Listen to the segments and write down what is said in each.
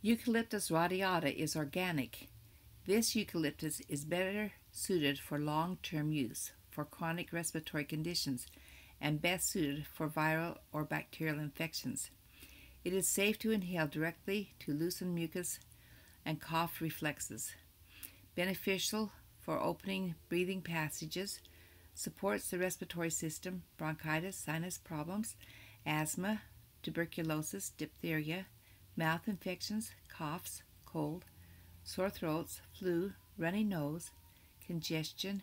Eucalyptus radiata is organic. This eucalyptus is better suited for long-term use for chronic respiratory conditions and best suited for viral or bacterial infections. It is safe to inhale directly to loosen mucus and cough reflexes. Beneficial for opening breathing passages, supports the respiratory system, bronchitis, sinus problems, asthma, tuberculosis, diphtheria, mouth infections, coughs, cold, sore throats, flu, runny nose, congestion,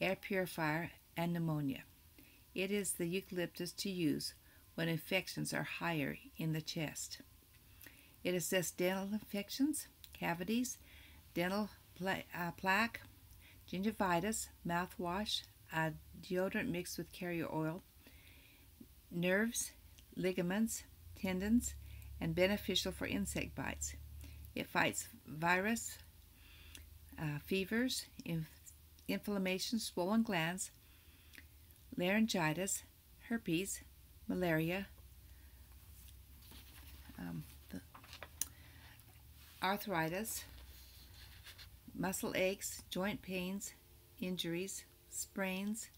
air purifier, and pneumonia. It is the eucalyptus to use when infections are higher in the chest. It assists dental infections, cavities, dental pla uh, plaque, gingivitis, mouthwash, a deodorant mixed with carrier oil, nerves, ligaments, tendons, and beneficial for insect bites. It fights virus, uh, fevers, inf inflammation, swollen glands, laryngitis, herpes, malaria, um, arthritis, muscle aches, joint pains, injuries, sprains,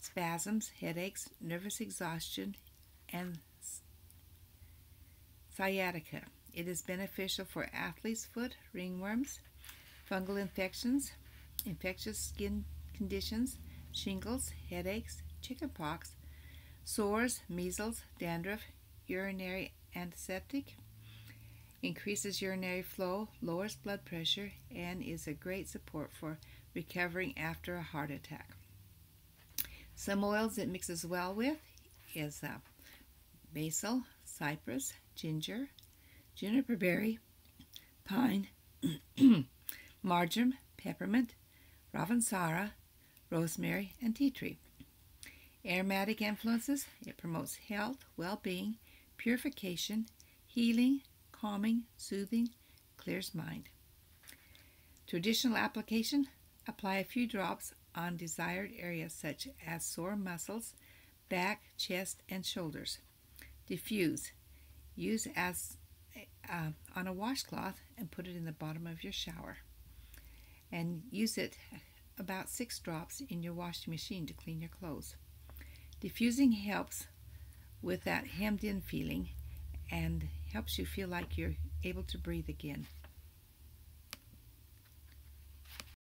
spasms, headaches, nervous exhaustion, and sciatica. It is beneficial for athlete's foot, ringworms, fungal infections, infectious skin conditions, shingles, headaches, chickenpox, sores, measles, dandruff, urinary antiseptic, increases urinary flow, lowers blood pressure, and is a great support for recovering after a heart attack. Some oils it mixes well with is uh, basil, cypress, ginger, juniper berry, pine, marjoram, peppermint, ravensara, rosemary, and tea tree. Aromatic influences, it promotes health, well-being, purification, healing, calming, soothing, clears mind. Traditional application, apply a few drops on desired areas such as sore muscles, back, chest, and shoulders. Diffuse, use as uh, on a washcloth and put it in the bottom of your shower. And use it about six drops in your washing machine to clean your clothes. Diffusing helps with that hemmed in feeling and helps you feel like you're able to breathe again.